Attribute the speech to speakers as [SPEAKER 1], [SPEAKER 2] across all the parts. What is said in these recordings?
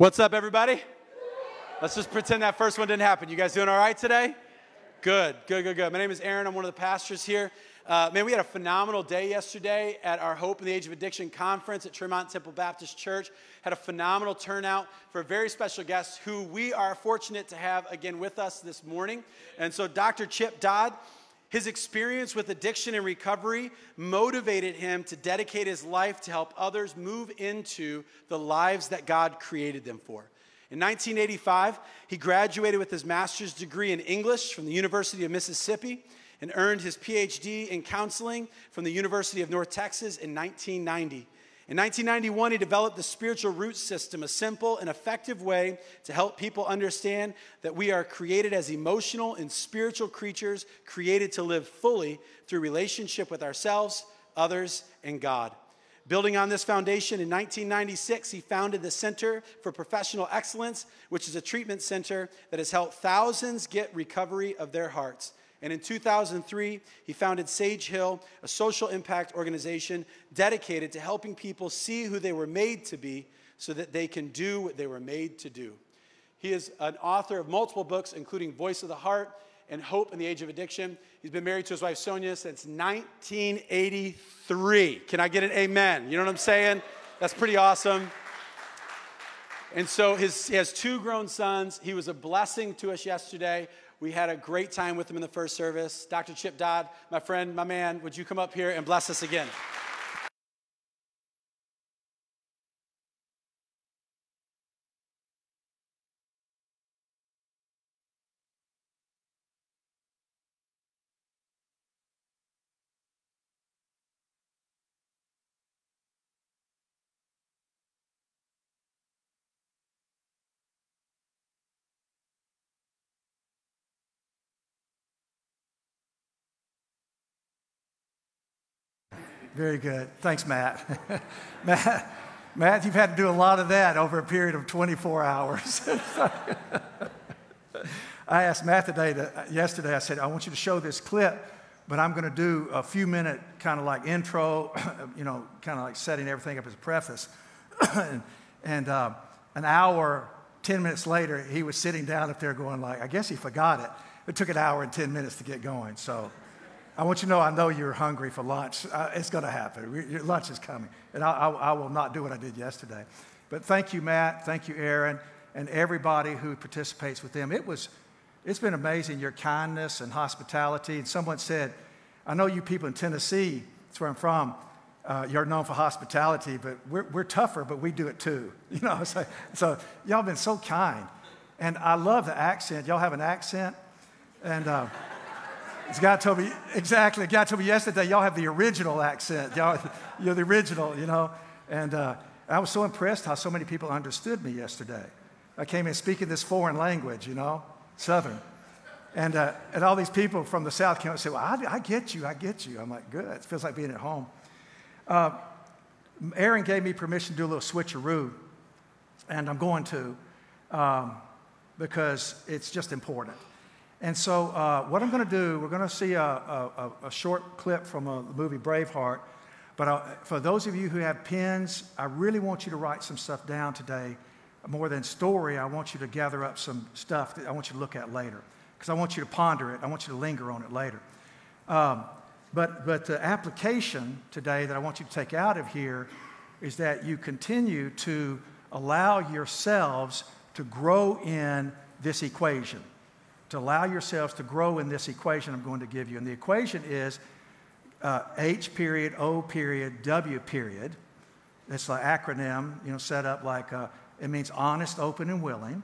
[SPEAKER 1] What's up, everybody? Let's just pretend that first one didn't happen. You guys doing all right today? Good, good, good, good. My name is Aaron. I'm one of the pastors here. Uh, man, we had a phenomenal day yesterday at our Hope in the Age of Addiction conference at Tremont Temple Baptist Church. Had a phenomenal turnout for a very special guest who we are fortunate to have again with us this morning. And so, Dr. Chip Dodd. His experience with addiction and recovery motivated him to dedicate his life to help others move into the lives that God created them for. In 1985, he graduated with his master's degree in English from the University of Mississippi and earned his PhD in counseling from the University of North Texas in 1990. In 1991, he developed the Spiritual Root System, a simple and effective way to help people understand that we are created as emotional and spiritual creatures, created to live fully through relationship with ourselves, others, and God. Building on this foundation, in 1996, he founded the Center for Professional Excellence, which is a treatment center that has helped thousands get recovery of their hearts. And in 2003, he founded Sage Hill, a social impact organization dedicated to helping people see who they were made to be so that they can do what they were made to do. He is an author of multiple books, including Voice of the Heart and Hope in the Age of Addiction. He's been married to his wife Sonia since 1983. Can I get an amen? You know what I'm saying? That's pretty awesome. And so his, he has two grown sons. He was a blessing to us yesterday. We had a great time with him in the first service. Dr. Chip Dodd, my friend, my man, would you come up here and bless us again?
[SPEAKER 2] Very good. Thanks, Matt. Matt, Matt, you've had to do a lot of that over a period of 24 hours. I asked Matt today, to, yesterday, I said, I want you to show this clip, but I'm going to do a few minute kind of like intro, you know, kind of like setting everything up as a preface. and, and uh, an hour, 10 minutes later, he was sitting down up there going like, I guess he forgot it. It took an hour and 10 minutes to get going. So I want you to know I know you're hungry for lunch. Uh, it's going to happen. Your lunch is coming. And I, I, I, will not do what I did yesterday. But thank you, Matt. Thank you, Aaron, and everybody who participates with them. It was, it's been amazing, your kindness and hospitality. And someone said, I know you people in Tennessee, that's where I'm from, uh, you're known for hospitality, but we're, we're tougher, but we do it too. You know, so, so y'all been so kind. And I love the accent. Y'all have an accent. And... Uh, God told me, exactly, God told me yesterday, y'all have the original accent. Y'all, you're the original, you know. And uh, I was so impressed how so many people understood me yesterday. I came in speaking this foreign language, you know, Southern. And, uh, and all these people from the South came and said, Well, I, I, get you, I get you. I'm like, Good. It feels like being at home. Uh, Aaron gave me permission to do a little switcheroo, and I'm going to um, because it's just important. And so, uh, what I'm going to do, we're going to see a, a, a short clip from a, the movie Braveheart. But uh, for those of you who have pens, I really want you to write some stuff down today. More than story, I want you to gather up some stuff that I want you to look at later. Because I want you to ponder it, I want you to linger on it later. Um, but, but the application today that I want you to take out of here is that you continue to allow yourselves to grow in this equation to allow yourselves to grow in this equation I'm going to give you. And the equation is uh, H period, O period, W period. It's an acronym, you know, set up like uh, it means honest, open, and willing.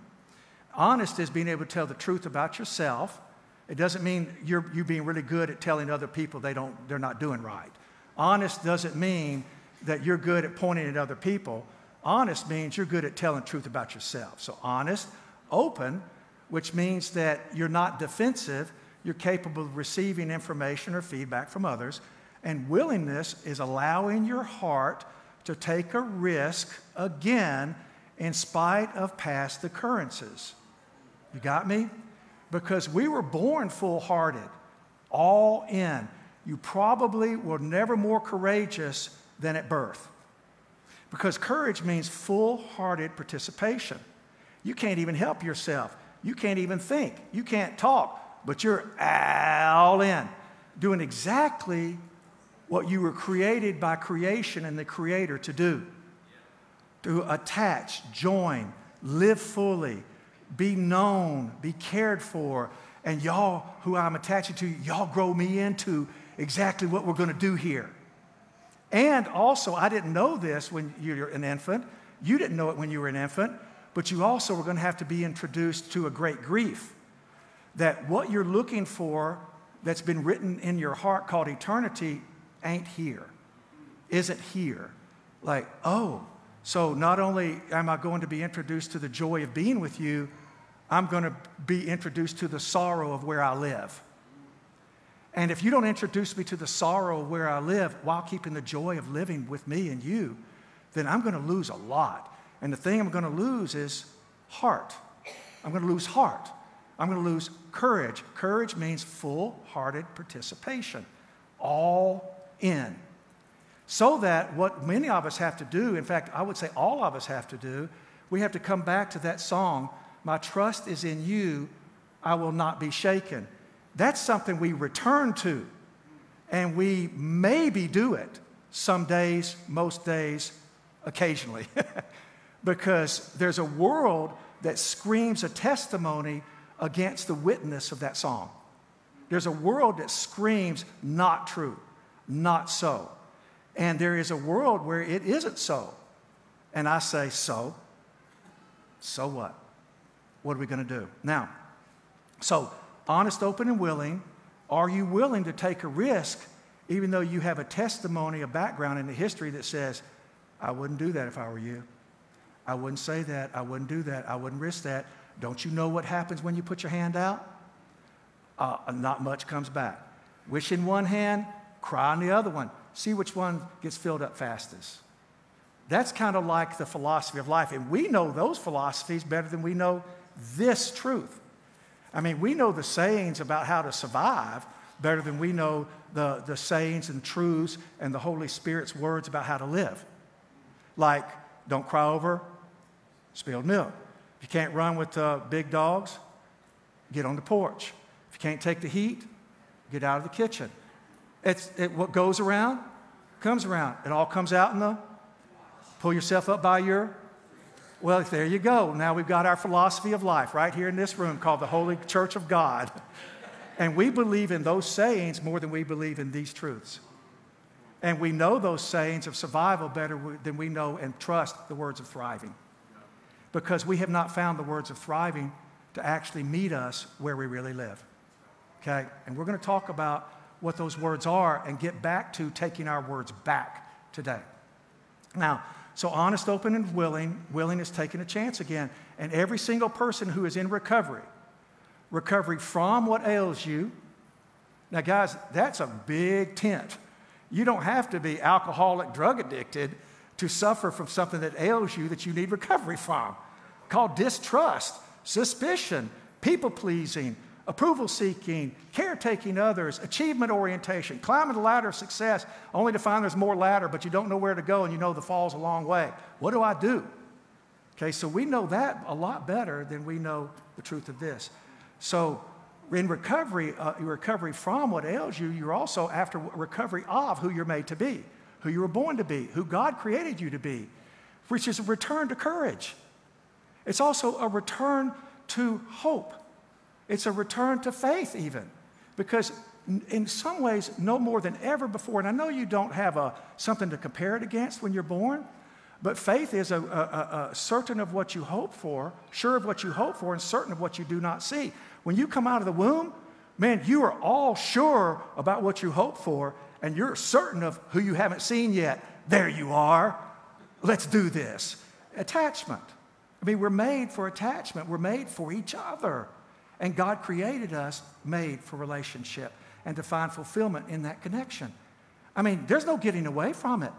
[SPEAKER 2] Honest is being able to tell the truth about yourself. It doesn't mean you're you being really good at telling other people they don't, they're not doing right. Honest doesn't mean that you're good at pointing at other people. Honest means you're good at telling truth about yourself. So honest, open which means that you're not defensive, you're capable of receiving information or feedback from others. And willingness is allowing your heart to take a risk again in spite of past occurrences. You got me? Because we were born full hearted, all in. You probably were never more courageous than at birth. Because courage means full hearted participation. You can't even help yourself. You can't even think. You can't talk, but you're all in, doing exactly what you were created by creation and the Creator to do to attach, join, live fully, be known, be cared for. And y'all, who I'm attaching to, y'all grow me into exactly what we're going to do here. And also, I didn't know this when you were an infant. You didn't know it when you were an infant, but you also are going to have to be introduced to a great grief. That what you're looking for that's been written in your heart called eternity ain't here, isn't here. Like, oh, so not only am I going to be introduced to the joy of being with you, I'm going to be introduced to the sorrow of where I live. And if you don't introduce me to the sorrow of where I live while keeping the joy of living with me and you, then I'm going to lose a lot. And the thing I'm going to lose is heart. I'm going to lose heart. I'm going to lose courage. Courage means full hearted participation, all in. So that what many of us have to do, in fact, I would say all of us have to do, we have to come back to that song, My Trust is in You, I Will Not Be Shaken. That's something we return to. And we maybe do it some days, most days, occasionally. because there's a world that screams a testimony against the witness of that song. There's a world that screams not true, not so. And there is a world where it isn't so. And I say, so? So what? What are we going to do? Now, so honest, open, and willing. Are you willing to take a risk, even though you have a testimony, a background in the history that says, I wouldn't do that if I were you? I wouldn't say that. I wouldn't do that. I wouldn't risk that. Don't you know what happens when you put your hand out? Uh, not much comes back. Wish in one hand, cry in the other one. See which one gets filled up fastest. That's kind of like the philosophy of life. And we know those philosophies better than we know this truth. I mean, we know the sayings about how to survive better than we know the, the sayings and truths and the Holy Spirit's words about how to live. Like, don't cry over spilled milk. If you can't run with uh, big dogs, get on the porch. If you can't take the heat, get out of the kitchen. It's, it, what goes around comes around. It all comes out in the pull yourself up by your well, there you go. Now we've got our philosophy of life right here in this room called the Holy Church of God. And we believe in those sayings more than we believe in these truths. And we know those sayings of survival better than we know and trust the words of thriving. Because we have not found the words of thriving to actually meet us where we really live. Okay? And we're going to talk about what those words are and get back to taking our words back today. Now, so, honest, open, and willing, willing is taking a chance again. And every single person who is in recovery, recovery from what ails you, now, guys, that's a big tent. You don't have to be alcoholic, drug addicted to suffer from something that ails you that you need recovery from, called distrust, suspicion, people pleasing, approval seeking, caretaking others, achievement orientation, climbing the ladder of success only to find there's more ladder, but you don't know where to go and you know the fall's a long way. What do I do? Okay, so we know that a lot better than we know the truth of this. So, in recovery, uh, recovery from what ails you, you're also after recovery of who you're made to be, who you were born to be, who God created you to be, which is a return to courage. It's also a return to hope. It's a return to faith, even, because in some ways, no more than ever before, and I know you don't have a, something to compare it against when you're born, but faith is a, a, a, certain of what you hope for, sure of what you hope for, and certain of what you do not see. When you come out of the womb, man, you are all sure about what you hope for, and you're certain of who you haven't seen yet. There you are. Let's do this. Attachment. I mean, we're made for attachment, we're made for each other. And God created us made for relationship and to find fulfillment in that connection. I mean, there's no getting away from it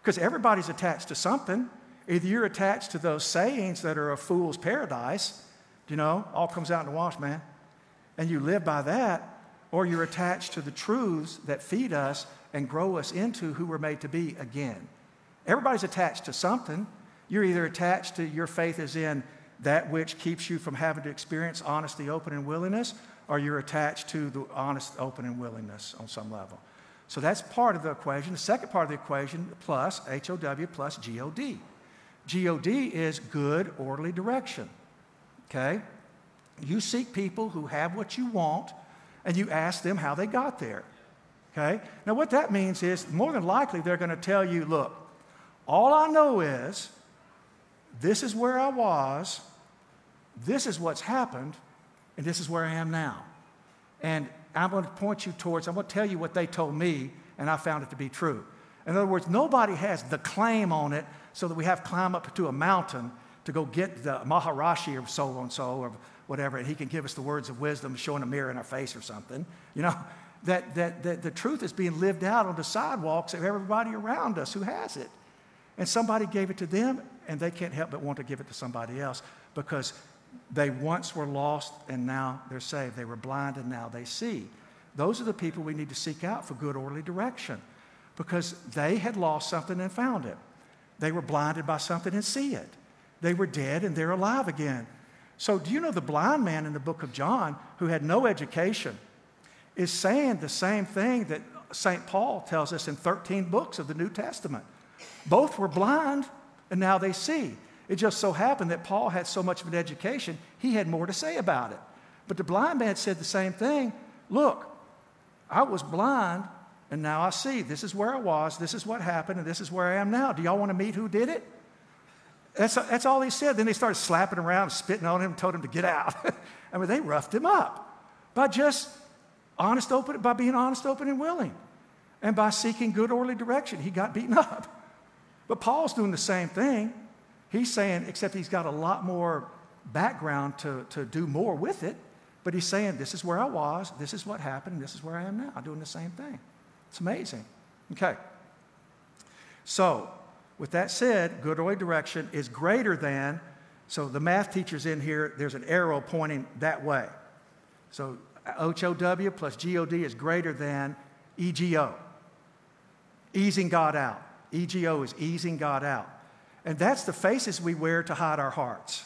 [SPEAKER 2] because everybody's attached to something. Either you're attached to those sayings that are a fool's paradise, you know, all comes out in the wash, man, and you live by that, or you're attached to the truths that feed us and grow us into who we're made to be again. Everybody's attached to something. You're either attached to your faith is in that which keeps you from having to experience honesty, open, and willingness, or you're attached to the honest, open, and willingness on some level. So that's part of the equation. The second part of the equation, plus HOW plus GOD. GOD is good, orderly direction. Okay? You seek people who have what you want and you ask them how they got there. Okay? Now, what that means is more than likely they're going to tell you, look, all I know is this is where I was, this is what's happened, and this is where I am now. And I'm going to point you towards, I'm going to tell you what they told me, and I found it to be true. In other words, nobody has the claim on it so that we have to climb up to a mountain to go get the Maharishi or so and so or whatever, and he can give us the words of wisdom, showing a mirror in our face or something. You know, that, that, that the truth is being lived out on the sidewalks of everybody around us who has it. And somebody gave it to them, and they can't help but want to give it to somebody else because they once were lost and now they're saved. They were blind and now they see. Those are the people we need to seek out for good, orderly direction because they had lost something and found it. They were blinded by something and see it. They were dead and they're alive again. So, do you know the blind man in the book of John who had no education is saying the same thing that St. Paul tells us in 13 books of the New Testament? Both were blind and now they see. It just so happened that Paul had so much of an education, he had more to say about it. But the blind man said the same thing Look, I was blind and now I see. This is where I was, this is what happened, and this is where I am now. Do y'all want to meet who did it? That's, that's all he said. Then they started slapping around, spitting on him, told him to get out. I mean, they roughed him up by just honest, open, by being honest, open, and willing. And by seeking good, orderly direction, he got beaten up. But Paul's doing the same thing. He's saying, except he's got a lot more background to, to do more with it. But he's saying, this is where I was, this is what happened, this is where I am now. I'm doing the same thing. It's amazing. Okay. So, with that said, good orderly direction is greater than, so the math teachers in here, there's an arrow pointing that way. So HOW plus GOD is greater than EGO, easing God out. EGO is easing God out. And that's the faces we wear to hide our hearts.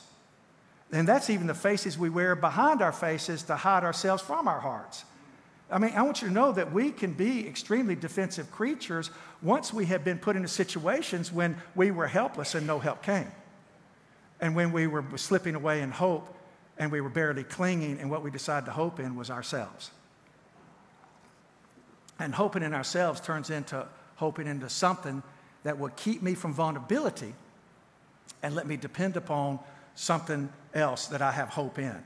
[SPEAKER 2] And that's even the faces we wear behind our faces to hide ourselves from our hearts. I mean, I want you to know that we can be extremely defensive creatures once we have been put into situations when we were helpless and no help came. And when we were slipping away in hope and we were barely clinging, and what we decided to hope in was ourselves. And hoping in ourselves turns into hoping into something that will keep me from vulnerability and let me depend upon something else that I have hope in,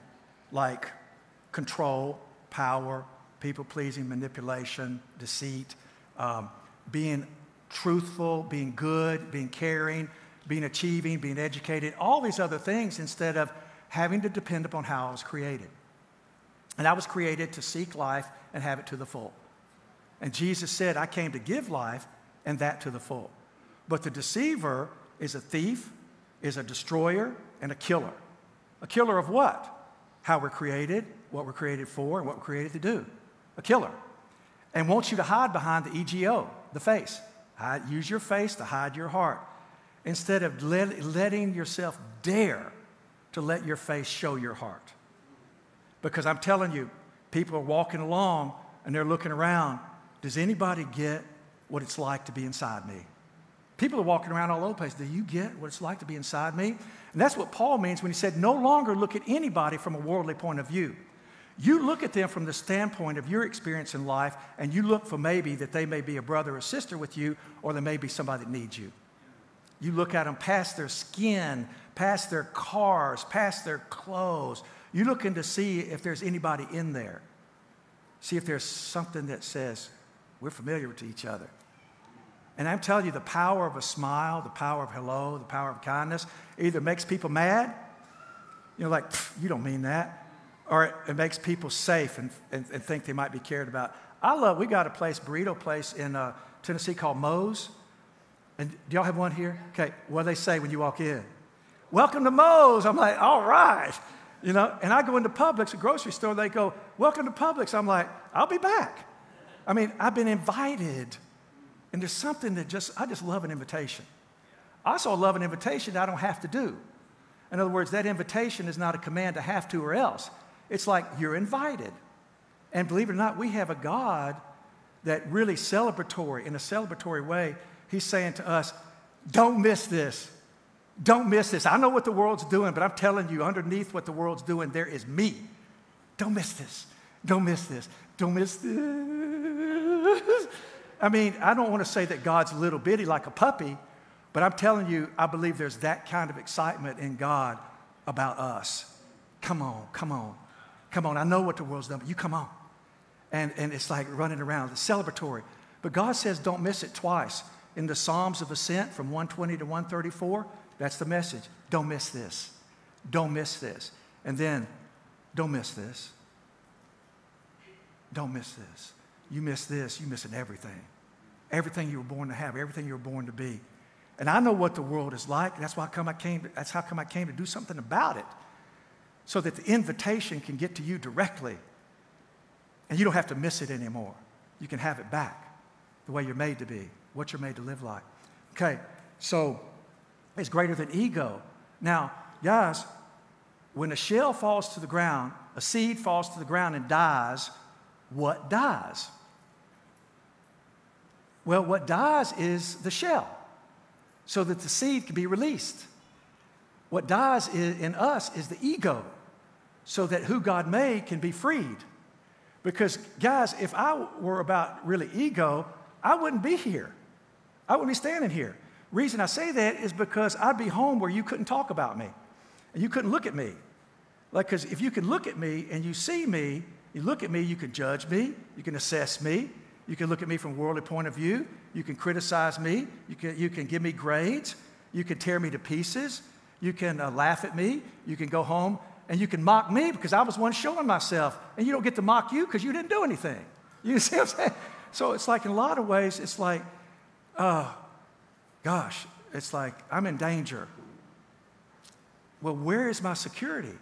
[SPEAKER 2] like control, power, people pleasing, manipulation, deceit, um, being truthful, being good, being caring, being achieving, being educated, all these other things instead of having to depend upon how I was created. And I was created to seek life and have it to the full. And Jesus said, I came to give life and that to the full. But the deceiver is a thief, is a destroyer, and a killer. A killer of what? How we're created, what we're created for, and what we're created to do a killer, and wants you to hide behind the EGO, the face. Hide, use your face to hide your heart instead of let, letting yourself dare to let your face show your heart. Because I'm telling you, people are walking along and they're looking around. Does anybody get what it's like to be inside me? People are walking around all over the place. Do you get what it's like to be inside me? And that's what Paul means when he said, no longer look at anybody from a worldly point of view. You look at them from the standpoint of your experience in life, and you look for maybe that they may be a brother or sister with you, or there may be somebody that needs you. You look at them past their skin, past their cars, past their clothes. You're looking to see if there's anybody in there. See if there's something that says, we're familiar to each other. And I'm telling you, the power of a smile, the power of hello, the power of kindness either makes people mad, you know, like, you don't mean that, or it makes people safe and, and, and, think they might be cared about. I love, we got a place, burrito place in uh, Tennessee called Moe's. And do y'all have one here? Okay, what do they say when you walk in? Welcome to Moe's. I'm like, all right. You know, and I go into Publix, a grocery store, they go, welcome to Publix. I'm like, I'll be back. I mean, I've been invited. And there's something that just, I just love an invitation. I also love an invitation I don't have to do. In other words, that invitation is not a command to have to or else. It's like you're invited. And believe it or not, we have a God that really celebratory, in a celebratory way, He's saying to us, don't miss this. Don't miss this. I know what the world's doing, but I'm telling you, underneath what the world's doing, there is me. Don't miss this. Don't miss this. Don't miss this. I mean, I don't want to say that God's a little bitty like a puppy, but I'm telling you, I believe there's that kind of excitement in God about us. Come on, come on, come on. I know what the world's done, but you come on. And, and it's like running around, it's celebratory. But God says, don't miss it twice. In the Psalms of Ascent from 120 to 134, that's the message. Don't miss this. Don't miss this. And then, don't miss this. Don't miss this. You miss this, you're missing everything. Everything you were born to have, everything you were born to be. And I know what the world is like. That's why I come I came. That's how come I came to do something about it, so that the invitation can get to you directly, and you don't have to miss it anymore. You can have it back, the way you're made to be, what you're made to live like. Okay, so it's greater than ego. Now, guys, when a shell falls to the ground, a seed falls to the ground and dies, what dies? Well, what dies is the shell so that the seed can be released. What dies in us is the ego, so that who God made can be freed. Because, guys, if I were about really ego, I wouldn't be here. I wouldn't be standing here. Reason I say that is because I'd be home where you couldn't talk about me and you couldn't look at me. Like, because if you can look at me and you see me, you look at me, you can judge me, you can assess me, you can look at me from a worldly point of view. You can criticize me. You can, you can give me grades. You can tear me to pieces. You can uh, laugh at me. You can go home and you can mock me because I was one showing myself. And you don't get to mock you because you didn't do anything. You see what I'm saying? So it's like, in a lot of ways, it's like, uh, gosh, it's like I'm in danger. Well, where is my security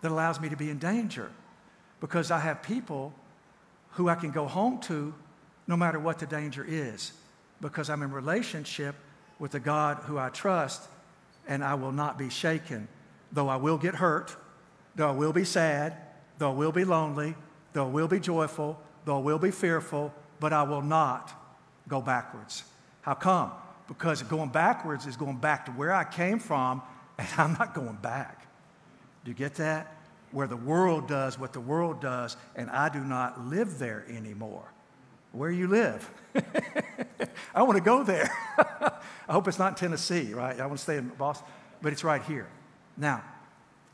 [SPEAKER 2] that allows me to be in danger? Because I have people who I can go home to no matter what the danger is, because I'm in relationship with the God who I trust, and I will not be shaken. Though I will get hurt, though I will be sad, though I will be lonely, though I will be joyful, though I will be fearful, but I will not go backwards. How come? Because going backwards is going back to where I came from, and I'm not going back. Do you get that? Where the world does what the world does, and I do not live there anymore where you live. I want to go there. I hope it's not Tennessee, right? I want to stay in Boston, but it's right here. Now,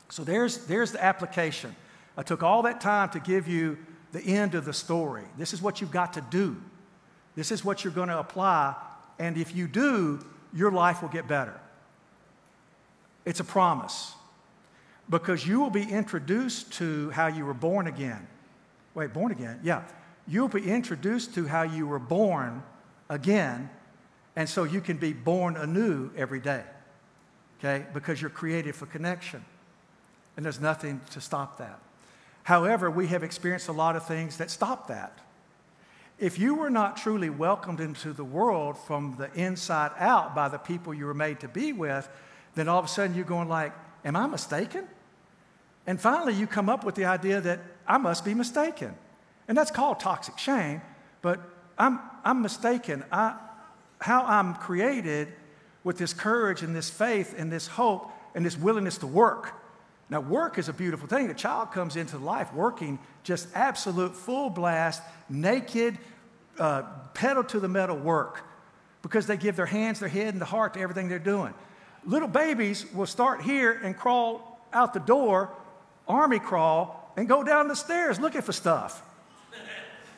[SPEAKER 2] so there's, there's the application. I took all that time to give you the end of the story. This is what you've got to do. This is what you're going to apply. And if you do, your life will get better. It's a promise because you will be introduced to how you were born again. Wait, born again? Yeah you'll be introduced to how you were born again, and so you can be born anew every day, okay? Because you're created for connection, and there's nothing to stop that. However, we have experienced a lot of things that stop that. If you were not truly welcomed into the world from the inside out by the people you were made to be with, then all of a sudden you're going like, am I mistaken? And finally you come up with the idea that I must be mistaken. And that's called toxic shame, but I'm, I'm mistaken. I, how I'm created with this courage and this faith and this hope and this willingness to work. Now, work is a beautiful thing. A child comes into life working just absolute full blast, naked, uh, pedal to the metal work because they give their hands, their head, and the heart to everything they're doing. Little babies will start here and crawl out the door, army crawl, and go down the stairs looking for stuff.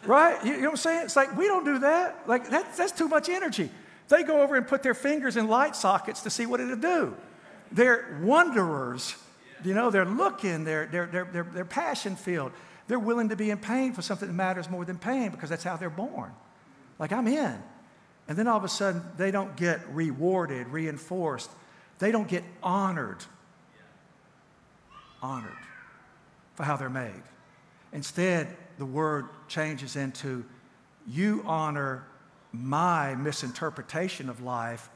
[SPEAKER 2] Right? You, you know what I'm saying? It's like, we don't do that. Like, that, that's too much energy. They go over and put their fingers in light sockets to see what it'll do. They're wanderers. You know, they're looking, they're, they're, they're, they're, they're passion filled. They're willing to be in pain for something that matters more than pain because that's how they're born. Like, I'm in. And then all of a sudden, they don't get rewarded, reinforced. They don't get honored. Honored for how they're made. Instead, the word changes into you honor my misinterpretation of life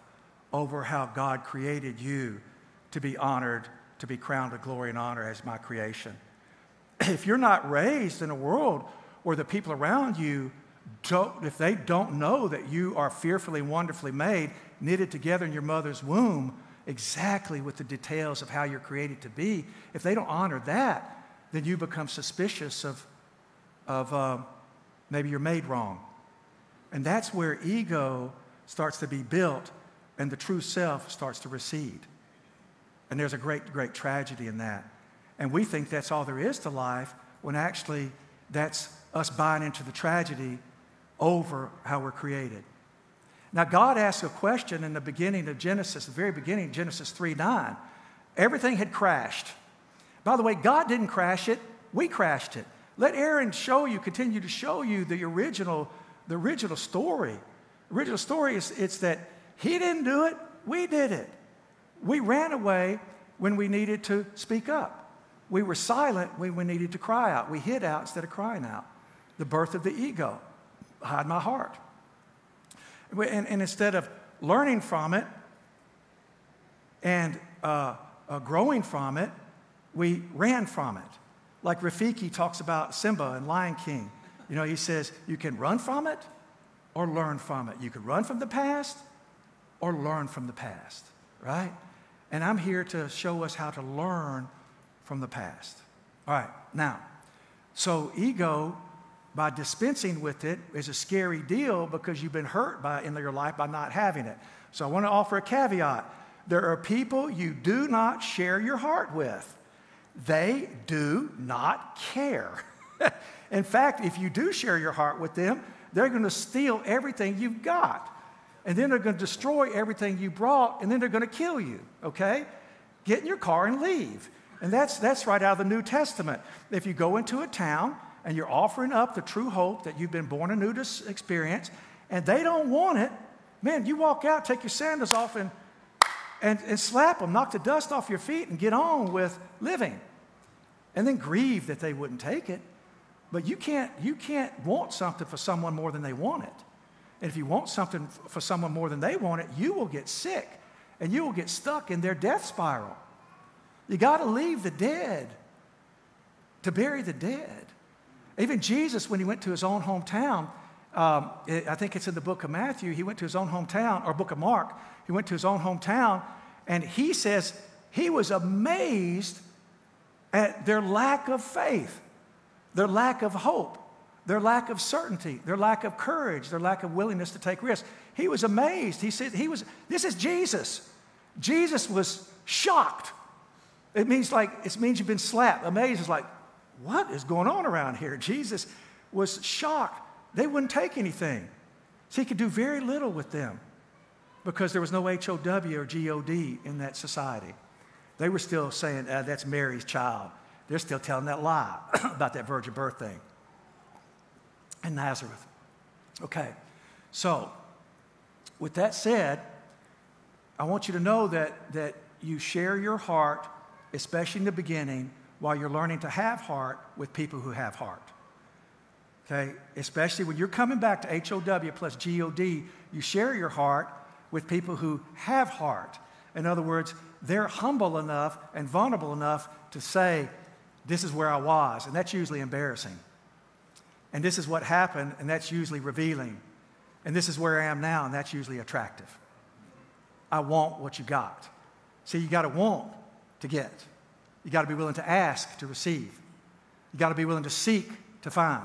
[SPEAKER 2] over how God created you to be honored, to be crowned with glory and honor as my creation. If you're not raised in a world where the people around you don't, if they don't know that you are fearfully, wonderfully made, knitted together in your mother's womb, exactly with the details of how you're created to be, if they don't honor that, then you become suspicious of, of uh, maybe you're made wrong. And that's where ego starts to be built and the true self starts to recede. And there's a great, great tragedy in that. And we think that's all there is to life when actually that's us buying into the tragedy over how we're created. Now, God asked a question in the beginning of Genesis, the very beginning, Genesis 3 9. Everything had crashed. By the way, God didn't crash it, we crashed it. Let Aaron show you, continue to show you the original, the original story. The original story is it's that he didn't do it, we did it. We ran away when we needed to speak up. We were silent when we needed to cry out. We hid out instead of crying out. The birth of the ego. Hide my heart. And, and instead of learning from it and uh, uh, growing from it, we ran from it. Like Rafiki talks about Simba and Lion King. You know, he says you can run from it or learn from it. You can run from the past or learn from the past, right? And I'm here to show us how to learn from the past. All right, now, so ego, by dispensing with it, is a scary deal because you've been hurt by in your life by not having it. So I want to offer a caveat. There are people you do not share your heart with. They do not care. in fact, if you do share your heart with them, they're going to steal everything you've got. And then they're going to destroy everything you brought, and then they're going to kill you, okay? Get in your car and leave. And that's, that's right out of the New Testament. If you go into a town and you're offering up the true hope that you've been born anew to experience, and they don't want it, man, you walk out, take your sandals off, and, and, and slap them, knock the dust off your feet, and get on with living. And then grieve that they wouldn't take it. But you can't, you can't want something for someone more than they want it. And if you want something for someone more than they want it, you will get sick and you will get stuck in their death spiral. You got to leave the dead to bury the dead. Even Jesus, when he went to his own hometown, um, I think it's in the book of Matthew, he went to his own hometown, or book of Mark, he went to his own hometown, and he says he was amazed at their lack of faith, their lack of hope, their lack of certainty, their lack of courage, their lack of willingness to take risks. He was amazed. He said, he was, This is Jesus. Jesus was shocked it means like, it means you've been slapped. Amazed is like, what is going on around here? Jesus was shocked. They wouldn't take anything. So he could do very little with them because there was no HOW or GOD in that society. They were still saying, uh, that's Mary's child. They're still telling that lie about that virgin birth thing in Nazareth. Okay, so with that said, I want you to know that, that you share your heart especially in the beginning, while you're learning to have heart with people who have heart. Okay? Especially when you're coming back to HOW plus GOD, you share your heart with people who have heart. In other words, they're humble enough and vulnerable enough to say, This is where I was. And that's usually embarrassing. And this is what happened, and that's usually revealing. And this is where I am now, and that's usually attractive. I want what you got. See, you got to want to get. You got to be willing to ask to receive. You got to be willing to seek to find.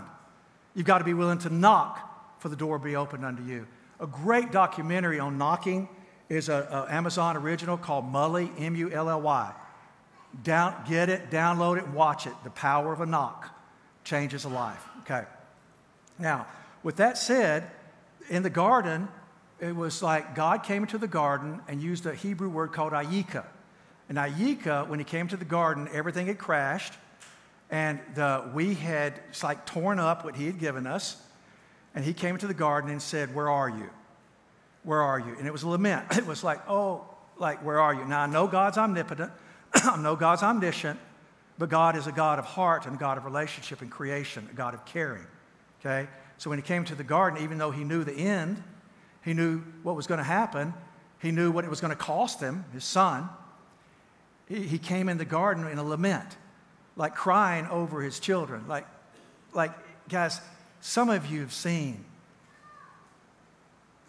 [SPEAKER 2] You've got to be willing to knock for the door to be opened unto you. A great documentary on knocking is an Amazon original called Mully, M U L L Y. Down, get it, download it, watch it. The power of a knock changes a life. Okay. Now, with that said, in the garden, it was like God came into the garden and used a Hebrew word called ayeka. And Ayeka, when he came to the garden, everything had crashed, and the, we had it's like torn up what he had given us. And he came to the garden and said, Where are you? Where are you? And it was a lament. It was like, Oh, like, where are you? Now, I know God's omnipotent, I know God's omniscient, but God is a God of heart and a God of relationship and creation, a God of caring. Okay? So when he came to the garden, even though he knew the end, he knew what was going to happen, he knew what it was going to cost him, his son. He, he came in the garden in a lament, like crying over his children. Like, like, guys, some of you have seen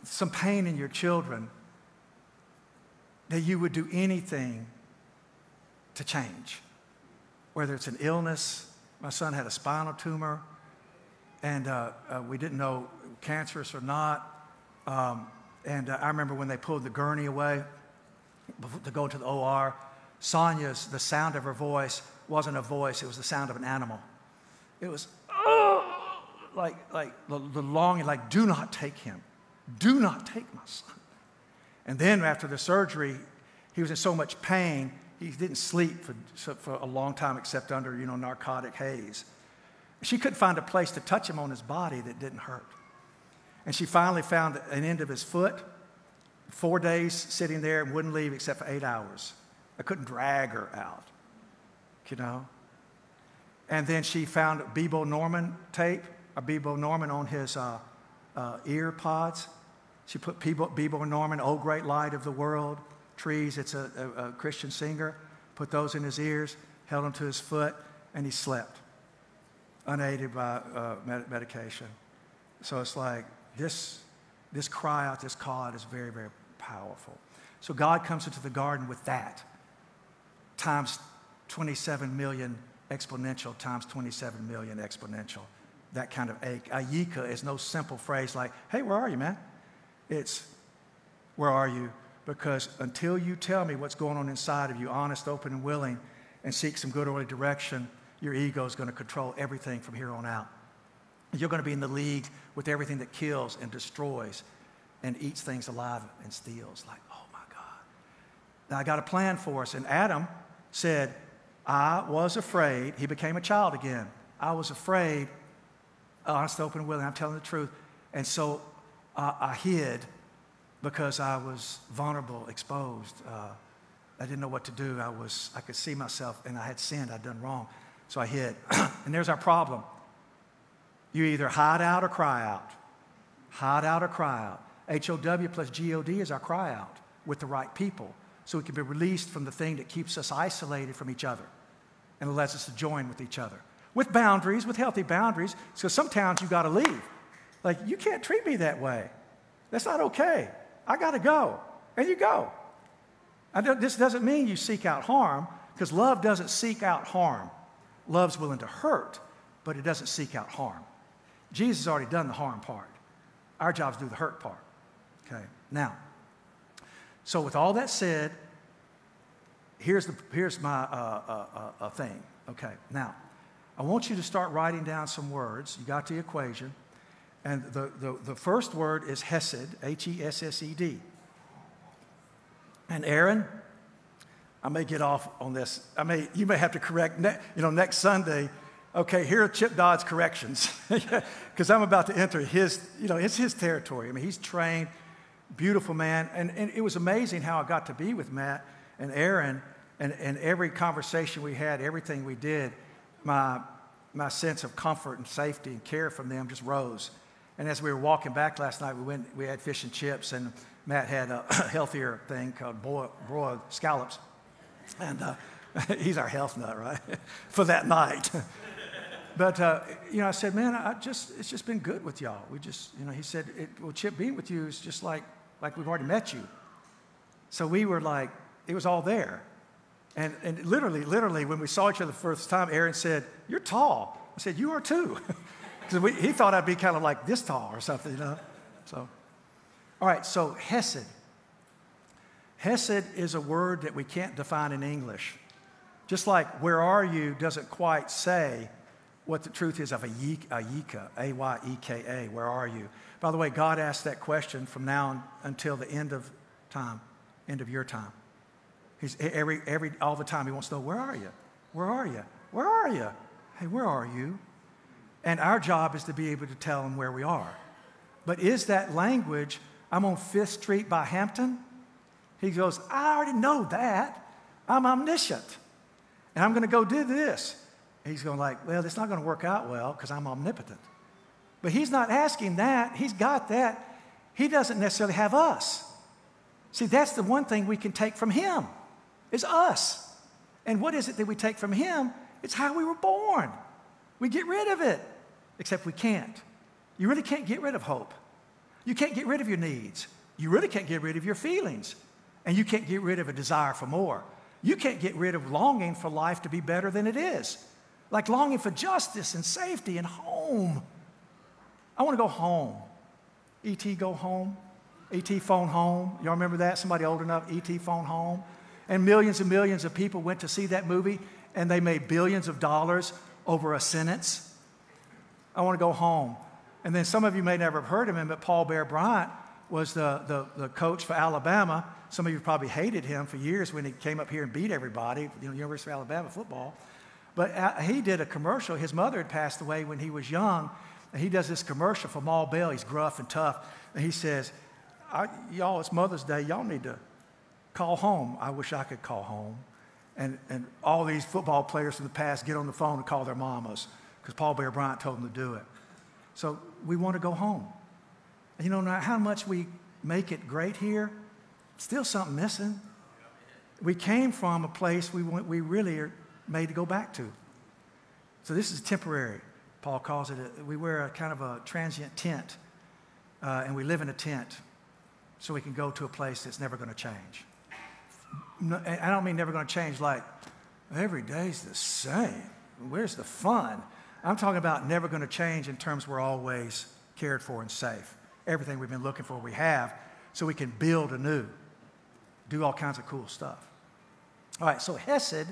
[SPEAKER 2] some pain in your children that you would do anything to change. Whether it's an illness, my son had a spinal tumor, and uh, uh, we didn't know cancerous or not. Um, and uh, I remember when they pulled the gurney away to go to the OR, Sonia's, the sound of her voice wasn't a voice, it was the sound of an animal. It was, like, like the, the longing, like, do not take him. Do not take my son. And then after the surgery, he was in so much pain, he didn't sleep for, for a long time except under, you know, narcotic haze. She couldn't find a place to touch him on his body that didn't hurt. And she finally found an end of his foot, four days sitting there and wouldn't leave except for eight hours. I couldn't drag her out, you know. And then she found Bebo Norman tape, Bebo Norman on his uh, uh, ear pods. She put Bebo, Bebo Norman, Oh Great Light of the World, Trees, it's a, a, a Christian singer, put those in his ears, held them to his foot, and he slept, unaided by uh, med- medication. So it's like this, this cry out, this call out is very, very powerful. So God comes into the garden with that, times 27 million exponential, times 27 million exponential that kind of ache. Ayeka is no simple phrase like, hey, where are you, man? It's, where are you? Because until you tell me what's going on inside of you, honest, open, and willing, and seek some good orderly direction, your ego is going to control everything from here on out. You're going to be in the league with everything that kills and destroys and eats things alive and steals. Like, oh my God. Now, I got a plan for us. And Adam said, I was afraid. He became a child again. I was afraid honest, open, and willing. I'm telling the truth. And so I hid because I was vulnerable, exposed. Uh, I didn't know what to do. I was, I could see myself, and I had sinned. I'd done wrong. So I hid. and there's our problem. You either hide out or cry out. Hide out or cry out. H-O-W plus G-O-D is our cry out with the right people. So we can be released from the thing that keeps us isolated from each other and allows us to join with each other with boundaries, with healthy boundaries. So sometimes you got to leave. Like, you can't treat me that way. That's not okay. I got to go. And you go. this doesn't mean you seek out harm, because love doesn't seek out harm. Love's willing to hurt, but it doesn't seek out harm. Jesus has already done the harm part. Our job is to do the hurt part. Okay, now, so with all that said, here's, the, here's my uh, uh, uh, uh thing. Okay, now, I want you to start writing down some words. You got the equation. And the, the, the first word is Hesed, H E S S E D. And Aaron, I may get off on this. I may, you may have to correct, ne- you know, next Sunday. Okay, here are Chip Dodd's corrections, because I'm about to enter his, you know, it's his territory. I mean, he's trained, beautiful man, and, and it was amazing how I got to be with Matt and Aaron, and, and every conversation we had, everything we did my, my sense of comfort and safety and care from them just rose. And as we were walking back last night, we, went, we had fish and chips, and Matt had a healthier thing called broiled scallops. And uh, he's our health nut, right? For that night. but, uh, you know, I said, man, I just, it's just been good with y'all. We just, you know, he said, it, well, Chip, being with you is just like, like we've already met you. So we were like, it was all there. And, and literally, literally, when we saw each other the first time, Aaron said, You're tall. I said, You are too. Because he thought I'd be kind of like this tall or something, you know? So, all right, so Hesed. Hesed is a word that we can't define in English. Just like where are you doesn't quite say what the truth is of a yika, A Y E K A, where are you? By the way, God asked that question from now until the end of time, end of your time. He's every, every, all the time, he wants to know, where are you? Where are you? Where are you? Hey, where are you? And our job is to be able to tell him where we are. But is that language, I'm on Fifth Street by Hampton? He goes, I already know that. I'm omniscient. And I'm going to go do this. He's going like, well, it's not going to work out well because I'm omnipotent. But he's not asking that. He's got that. He doesn't necessarily have us. See, that's the one thing we can take from Him, is us. And what is it that we take from Him? It's how we were born. We get rid of it, except we can't. You really can't get rid of hope. You can't get rid of your needs. You really can't get rid of your feelings. And you can't get rid of a desire for more. You can't get rid of longing for life to be better than it is, like longing for justice and safety and home. I want to go home. E.T. go home. E.T. phone home. Y'all remember that? Somebody old enough? E.T. phone home. And millions and millions of people went to see that movie and they made billions of dollars over a sentence. I want to go home. And then some of you may never have heard of him, but Paul Bear Bryant was the, the, the, coach for Alabama. Some of you probably hated him for years when he came up here and beat everybody, you know, University of Alabama football. But uh, he did a commercial. His mother had passed away when he was young. And he does this commercial for Ma Bell. He's gruff and tough. And he says, Y'all, it's Mother's Day. Y'all need to call home. I wish I could call home. And, and all these football players from the past get on the phone and call their mamas because Paul Bear Bryant told them to do it. So we want to go home. And you know, how much we make it great here, still something missing. We came from a place we, went, we really are made to go back to. So this is temporary. Paul calls it, a, we wear a kind of a transient tent, uh, and we live in a tent so we can go to a place that's never going to change. I don't mean never going to change like every day's the same. Where's the fun? I'm talking about never going to change in terms we're always cared for and safe. Everything we've been looking for, we have, so we can build anew, do all kinds of cool stuff. All right, so Hesed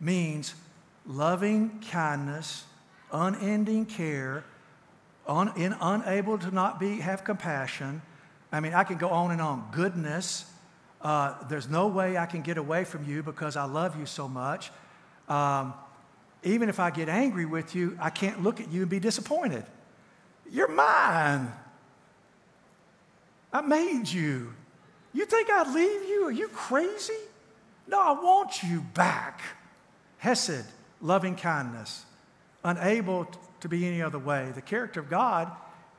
[SPEAKER 2] means loving kindness, unending care, un, in, unable to not be, have compassion. I mean, I can go on and on. Goodness. Uh, there's no way I can get away from you because I love you so much. Um, even if I get angry with you, I can't look at you and be disappointed. You're mine. I made you. You think I'd leave you? Are you crazy? No, I want you back. Hesed, loving kindness, unable to be any other way. The character of God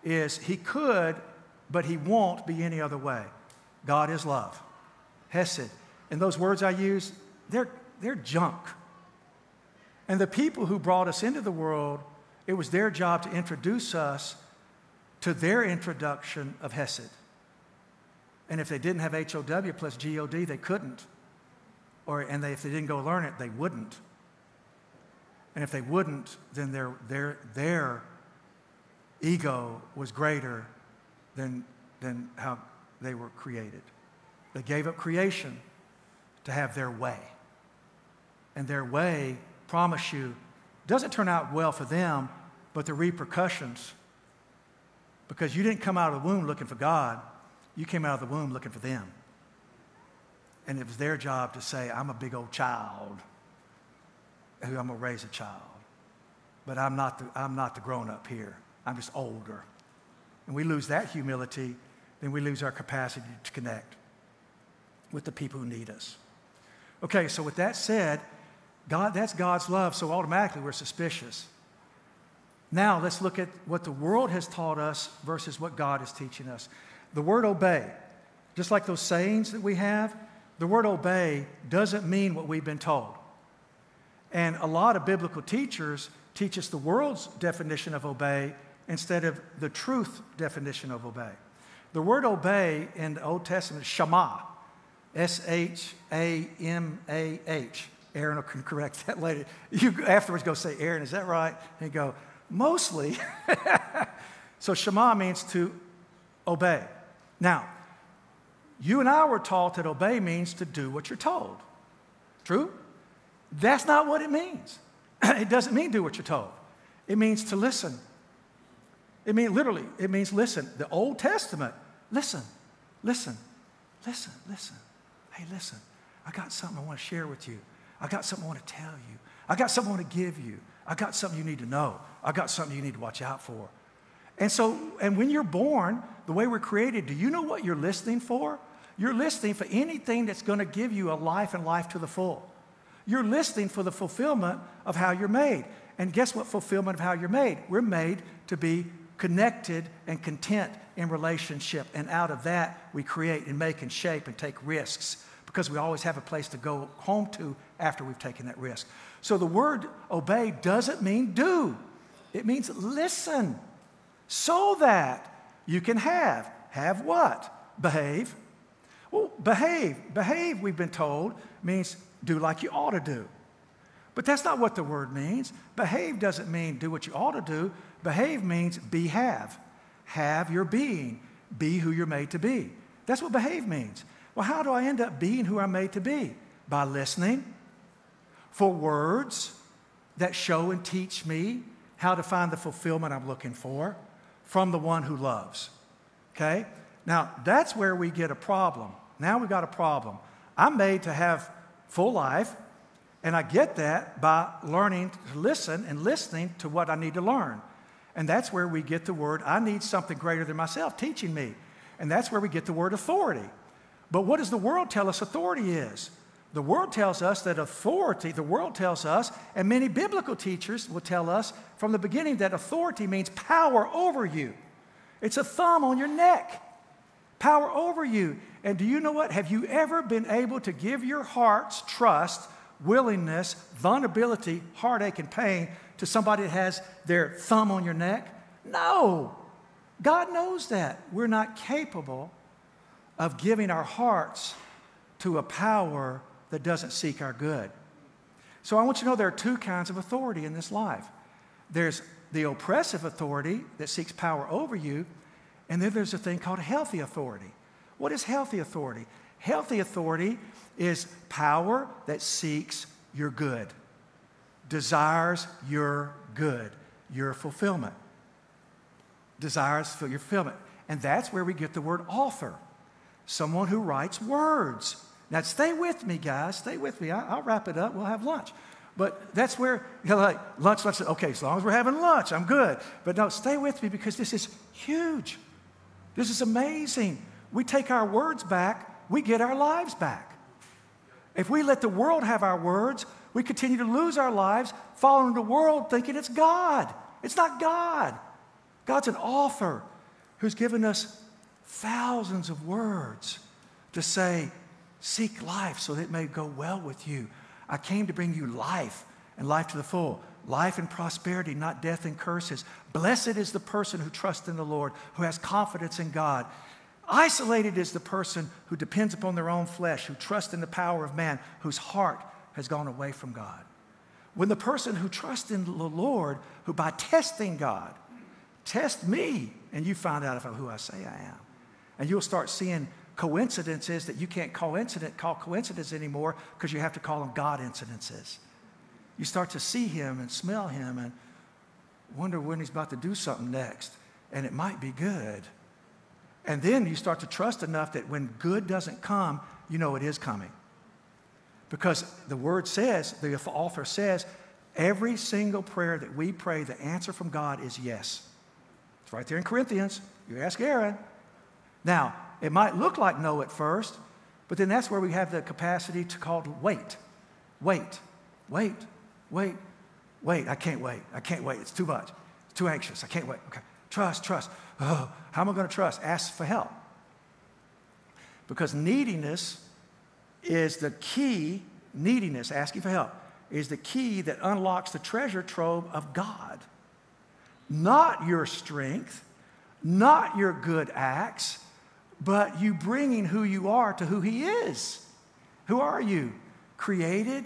[SPEAKER 2] is He could, but He won't be any other way. God is love. Hesed. And those words I use, they're, they're junk. And the people who brought us into the world, it was their job to introduce us to their introduction of Hesed. And if they didn't have HOW plus GOD, they couldn't. Or, and they, if they didn't go learn it, they wouldn't. And if they wouldn't, then their, their, their ego was greater than, than how they were created. They gave up creation to have their way. And their way promise you, doesn't turn out well for them, but the repercussions. Because you didn't come out of the womb looking for God, you came out of the womb looking for them. And it was their job to say, I'm a big old child who I'm going to raise a child. But I'm not, the, I'm not the grown up here, I'm just older. And we lose that humility, then we lose our capacity to connect with the people who need us. Okay, so with that said, God, that's God's love, so automatically we're suspicious. Now let's look at what the world has taught us versus what God is teaching us. The word obey, just like those sayings that we have, the word obey doesn't mean what we've been told. And a lot of biblical teachers teach us the world's definition of obey instead of the truth definition of obey. The word obey in the Old Testament is Shema, S H A M A H. Aaron can correct that later. You afterwards go say, Aaron, is that right? And go, mostly. so Shema means to obey. Now, you and I were taught that obey means to do what you're told. True? That's not what it means. it doesn't mean do what you're told. It means to listen. It means literally, it means listen. The Old Testament, listen, listen, listen, listen. Hey, listen, I got something I want to share with you. I got something I want to tell you. I got something I want to give you. I got something you need to know. I got something you need to watch out for. And so, and when you're born, the way we're created, do you know what you're listening for? You're listening for anything that's going to give you a life and life to the full. You're listening for the fulfillment of how you're made. And guess what fulfillment of how you're made? We're made to be connected and content in relationship. And out of that, we create and make and shape and take risks because we always have a place to go home to after we've taken that risk. So the word obey doesn't mean do, it means listen so that you can have. Have what? Behave. Well, behave. Behave, we've been told, means do like you ought to do. But that's not what the word means. Behave doesn't mean do what you ought to do. Behave means be have. Have your being. Be who you're made to be. That's what behave means. Well, how do I end up being who I'm made to be? By listening for words that show and teach me how to find the fulfillment I'm looking for from the one who loves. Okay? Now, that's where we get a problem. Now we've got a problem. I'm made to have full life, and I get that by learning to listen and listening to what I need to learn. And that's where we get the word, I need something greater than myself teaching me. And that's where we get the word authority. But what does the world tell us authority is? The world tells us that authority, the world tells us, and many biblical teachers will tell us from the beginning that authority means power over you. It's a thumb on your neck, power over you. And do you know what? Have you ever been able to give your heart's trust, willingness, vulnerability, heartache, and pain to somebody that has their thumb on your neck? No. God knows that. We're not capable of giving our hearts to a power that doesn't seek our good. So I want you to know there are two kinds of authority in this life there's the oppressive authority that seeks power over you, and then there's a thing called healthy authority. What is healthy authority? Healthy authority is power that seeks your good, desires your good, your fulfillment, desires your fulfillment. And that's where we get the word author someone who writes words. Now, stay with me, guys. Stay with me. I, will wrap it up. We'll have lunch. But that's where, you know, like, lunch, lunch. Okay, as long as we're having lunch, I'm good. But no, stay with me because this is huge. This is amazing. We take our words back, we get our lives back. If we let the world have our words, we continue to lose our lives following the world thinking it's God. It's not God. God's an author who's given us thousands of words to say, Seek life so that it may go well with you. I came to bring you life and life to the full. Life and prosperity, not death and curses. Blessed is the person who trusts in the Lord, who has confidence in God. Isolated is the person who depends upon their own flesh, who trusts in the power of man, whose heart has gone away from God. When the person who trusts in the Lord, who by testing God, test me, and you find out if I'm who I say I am. And you'll start seeing coincidences that you can't call incident, call coincidence anymore because you have to call them God incidences. You start to see him and smell him and wonder when he's about to do something next. And it might be good. And then you start to trust enough that when good doesn't come, you know it is coming. Because the word says, the author says, every single prayer that we pray, the answer from God is yes. It's right there in Corinthians. You ask Aaron. Now, it might look like no at first, but then that's where we have the capacity to call wait, wait, wait, wait, wait. I can't wait. I can't wait. It's too much. It's too anxious. I can't wait. Okay. Trust, trust. Oh, how am I going to trust? Ask for help. Because neediness is the key, neediness, asking for help, is the key that unlocks the treasure trove of God. Not your strength, not your good acts, but you bringing who you are to who He is. Who are you? Created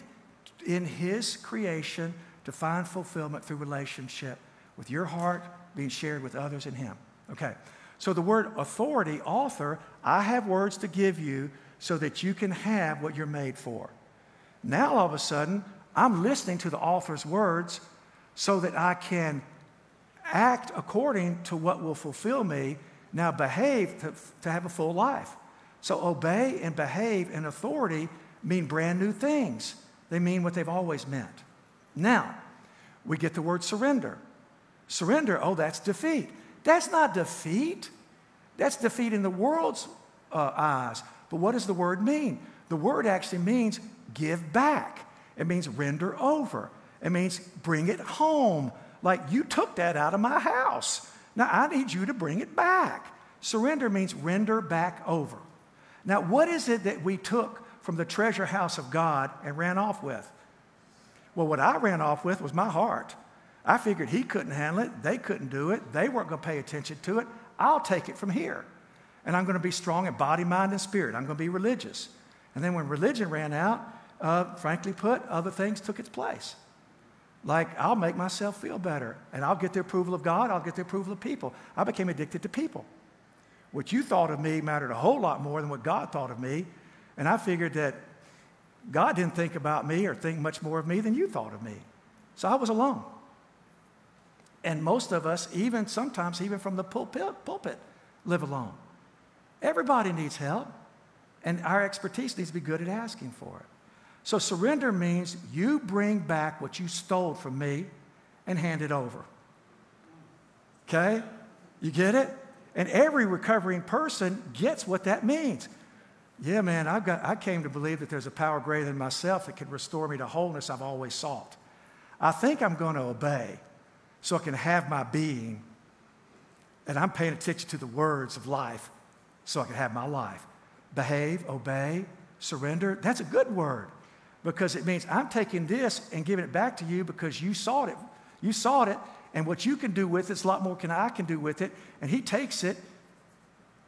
[SPEAKER 2] in His creation to find fulfillment through relationship with your heart being shared with others in Him. Okay, so the word authority, author, I have words to give you so that you can have what you're made for. Now, all of a sudden, I'm listening to the author's words so that I can act according to what will fulfill me now behave to, to have a full life. So obey and behave and authority mean brand new things. They mean what they've always meant. Now, we get the word surrender. Surrender, oh, that's defeat. That's not defeat. That's defeat in the world's uh, eyes. But what does the word mean? The word actually means give back. It means render over. It means bring it home. Like you took that out of my house. Now, I need you to bring it back. Surrender means render back over. Now, what is it that we took from the treasure house of God and ran off with? Well, what I ran off with was my heart. I figured he couldn't handle it, they couldn't do it, they weren't going to pay attention to it. I'll take it from here. And I'm going to be strong in body, mind, and spirit. I'm going to be religious. And then when religion ran out, uh, frankly put, other things took its place. Like, I'll make myself feel better, and I'll get the approval of God, I'll get the approval of people. I became addicted to people. What you thought of me mattered a whole lot more than what God thought of me. And I figured that God didn't think about me or think much more of me than you thought of me. So I was alone. And most of us, even sometimes, even from the pulpit, pulpit live alone. Everybody needs help, and our expertise needs to be good at asking for it. So surrender means you bring back what you stole from me and hand it over. Okay? You get it? And every recovering person gets what that means. Yeah, man, I've got, I came to believe that there's a power greater than myself that can restore me to wholeness I've always sought. I think I'm going to obey so I can have my being. And I'm paying attention to the words of life so I can have my life. Behave, obey, surrender. That's a good word because it means I'm taking this and giving it back to you because you sought it. You sought it, and what you can do with it's a lot more than I can do with it. And he takes it,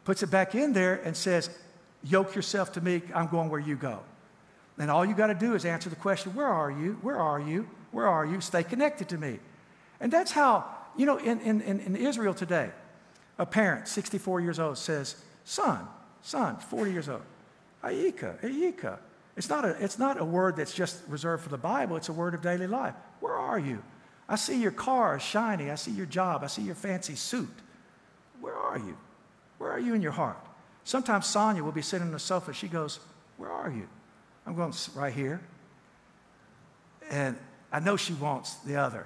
[SPEAKER 2] puts it back in there, and says, Yoke yourself to me, I'm going where you go. And all you got to do is answer the question, Where are you? Where are you? Where are you? Stay connected to me. And that's how, you know, in, in, in Israel today, a parent, 64 years old, says, Son, son, 40 years old, Ayeka, Ayeka. It's not, a, it's not a word that's just reserved for the Bible, it's a word of daily life. Where are you? I see your car is shiny. I see your job. I see your fancy suit. Where are you? Where are you in your heart? Sometimes Sonia will be sitting on the sofa. She goes, Where are you? I'm going, Right here. And I know she wants the other.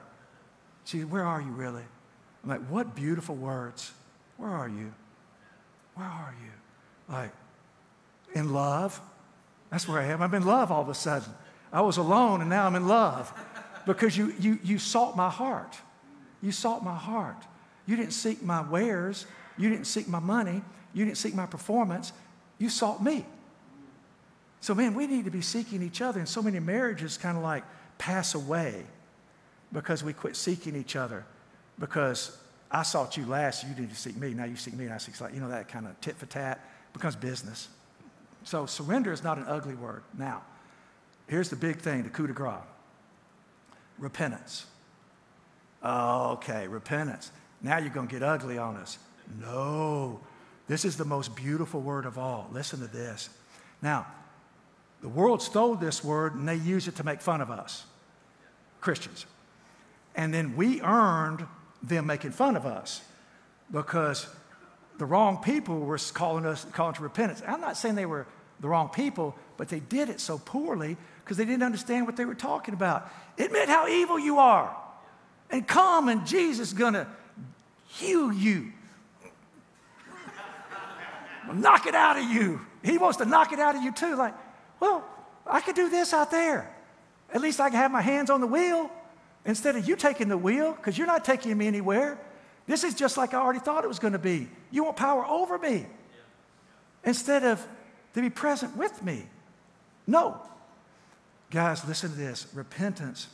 [SPEAKER 2] She Where are you really? I'm like, What beautiful words. Where are you? Where are you? Like, in love? That's where I am. I'm in love all of a sudden. I was alone and now I'm in love because you, you, you sought my heart. You sought my heart. You didn't seek my wares. You didn't seek my money. You didn't seek my performance. You sought me. So, man, we need to be seeking each other. And so many marriages kind of like pass away because we quit seeking each other. Because I sought you last, you to seek me. Now you seek me, and I seek you know, that kind of tit for tat becomes business. So surrender is not an ugly word. Now, here's the big thing the coup de grace repentance. Okay, repentance. Now you're going to get ugly on us. No, this is the most beautiful word of all. Listen to this. Now, the world stole this word and they use it to make fun of us, Christians. And then we earned them making fun of us because the wrong people were calling us calling to repentance. I'm not saying they were the wrong people, but they did it so poorly because they didn't understand what they were talking about. Admit how evil you are and come, and Jesus is to heal you. knock it out of you. He wants to knock it out of you too. Like, well, I could do this out there. At least I can have my hands on the wheel instead of you taking the wheel because you're not taking me anywhere. This is just like I already thought it was going to be. You want power over me instead of to be present with me. No. Guys, listen to this. Repentance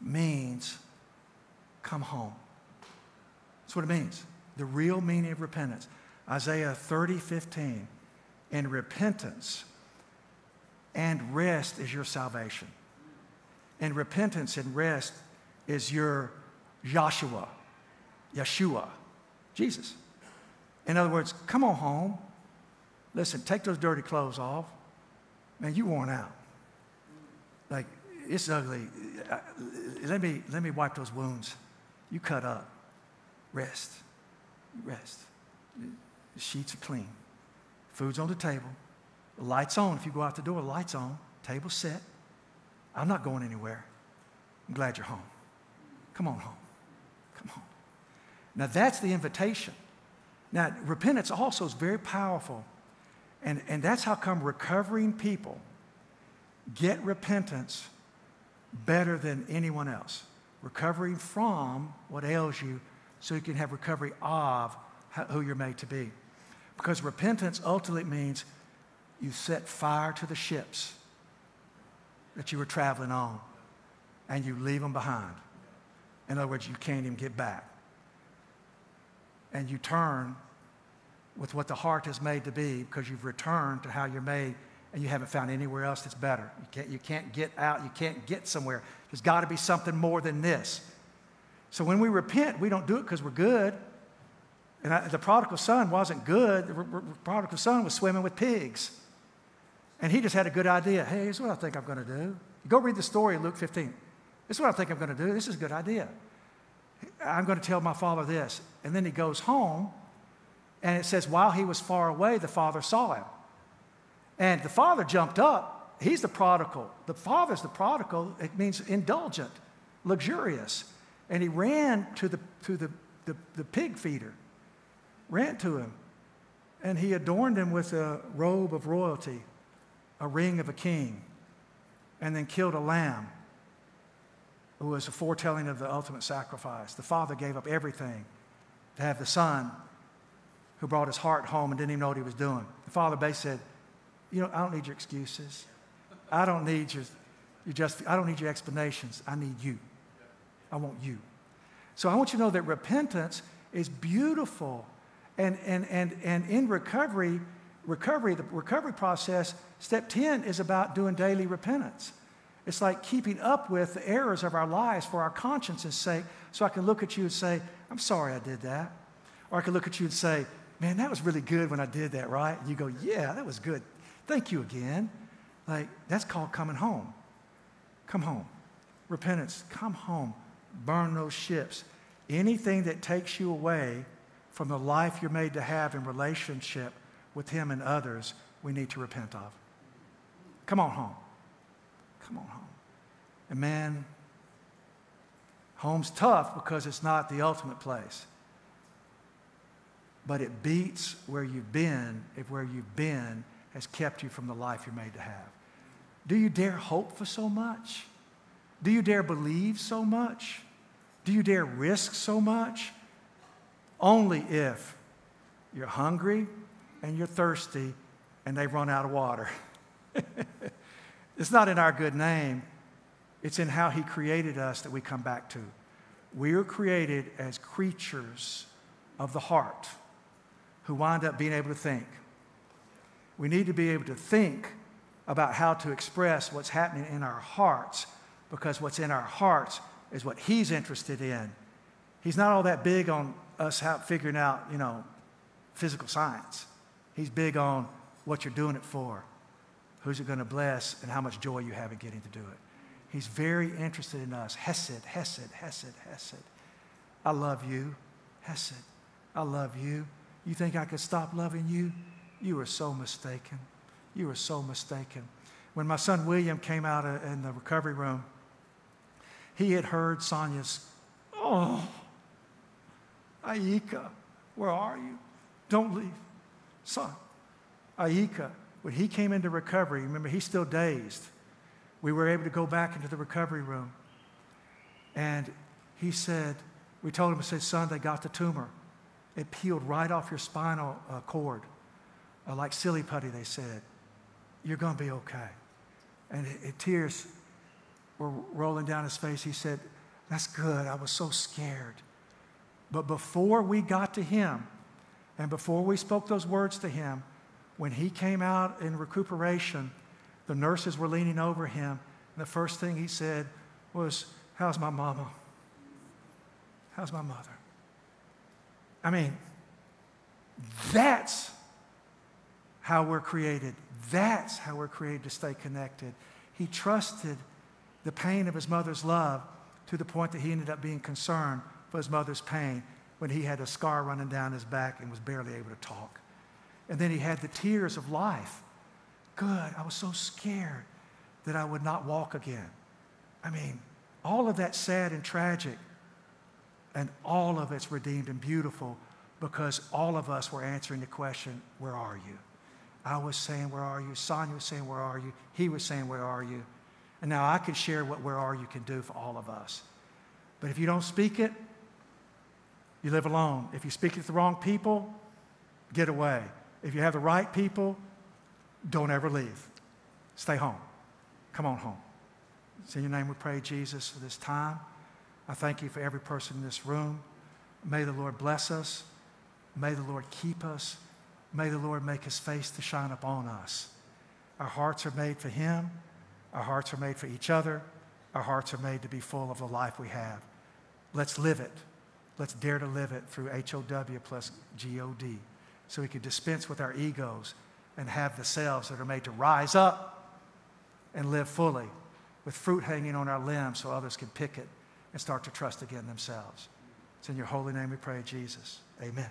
[SPEAKER 2] means come home. That's what it means. The real meaning of repentance. Isaiah 30, 15. And repentance and rest is your salvation. And repentance and rest is your Joshua, Yeshua, Jesus. In other words, come on home. Listen, take those dirty clothes off. Man, you worn out. Like, it's ugly. Let me, let me wipe those wounds. You cut up. Rest. Rest. The sheets are clean. Food's on the table. The light's on. If you go out the door, the light's on. Table set. I'm not going anywhere. I'm glad you're home. Come on home. Now, that's the invitation. Now, repentance also is very powerful. And, and that's how come recovering people get repentance better than anyone else. Recovering from what ails you so you can have recovery of who you're made to be. Because repentance ultimately means you set fire to the ships that you were traveling on and you leave them behind. In other words, you can't even get back. And you turn with what the heart is made to be because you've returned to how you're made and you haven't found anywhere else that's better. You can't, you can't get out, you can't get somewhere. There's got to be something more than this. So when we repent, we don't do it because we're good. And I, the prodigal son wasn't good. The prodigal son was swimming with pigs. And he just had a good idea. Hey, here's what I think I'm going to do. Go read the story in Luke 15. This is what I think I'm going to do. This is a good idea. I'm going to tell my father this. And then he goes home, and it says, while he was far away, the father saw him. And the father jumped up. He's the prodigal. The father's the prodigal. It means indulgent, luxurious. And he ran to the, to the, the, the pig feeder, ran to him, and he adorned him with a robe of royalty, a ring of a king, and then killed a lamb who was a foretelling of the ultimate sacrifice. The father gave up everything to have the son who brought his heart home and didn't even know what he was doing. The father basically said, You know, I don't need your excuses. I don't need your, your just, I don't need your explanations. I need you. I want you. So I want you to know that repentance is beautiful. And, and, and, and in recovery, recovery, the recovery process, step 10 is about doing daily repentance. It's like keeping up with the errors of our lives for our conscience's sake, so I can look at you and say, I'm sorry I did that. Or I can look at you and say, Man, that was really good when I did that, right? And you go, Yeah, that was good. Thank you again. Like, that's called coming home. Come home. Repentance, come home. Burn those ships. Anything that takes you away from the life you're made to have in relationship with Him and others, we need to repent of. Come on home. Come on home. And man, home's tough because it's not the ultimate place. But it beats where you've been if where you've been has kept you from the life you're made to have. Do you dare hope for so much? Do you dare believe so much? Do you dare risk so much? Only if you're hungry and you're thirsty and they've run out of water. It's not in our good name, it's in how He created us that we come back to. We are created as creatures of the heart who wind up being able to think. We need to be able to think about how to express what's happening in our hearts because what's in our hearts is what He's interested in. He's not all that big on us figuring out, you know, physical science. He's big on what you're doing it for who's it going to bless, and how much joy you have in getting to do it. He's very interested in us. Hesed, Hesed, Hesed, Hesed. I love you. Hesed, I love you. You think I could stop loving you? You are so mistaken. You are so mistaken. When my son William came out uh, in the recovery room, he had heard Sonia's, Oh, Ayeka, where are you? Don't leave. Son, Ayeka, when he came into recovery, remember, he's still dazed. We were able to go back into the recovery room. And he said, we told him, I said, son, they got the tumor. It peeled right off your spinal uh, cord. Uh, like silly putty, they said. You're going to be okay. And it, it, tears were rolling down his face. He said, That's good. I was so scared. But before we got to him, and before we spoke those words to him, when he came out in recuperation, the nurses were leaning over him. And the first thing he said was, How's my mama? How's my mother? I mean, that's how we're created. That's how we're created to stay connected. He trusted the pain of his mother's love to the point that he ended up being concerned for his mother's pain when he had a scar running down his back and was barely able to talk. And then he had the tears of life. Good. I was so scared that I would not walk again. I mean, all of that sad and tragic, and all of it's redeemed and beautiful because all of us were answering the question, Where are you? I was saying, Where are you? Sonia was saying, Where are you? He was saying, Where are you? And now I can share what Where are you can do for all of us. But if you don't speak it, you live alone. If you speak it to the wrong people, get away. If you have the right people, don't ever leave. Stay home. Come on home. It's in your name we pray, Jesus, for this time. I thank you for every person in this room. May the Lord bless us. May the Lord keep us. May the Lord make his face to shine upon us. Our hearts are made for him. Our hearts are made for each other. Our hearts are made to be full of the life we have. Let's live it. Let's dare to live it through HOW plus GOD so we can dispense with our egos and have the selves that are made to rise up and live fully with fruit hanging on our limbs so others can pick it and start to trust again themselves. It's in your holy name we pray, Jesus. Amen.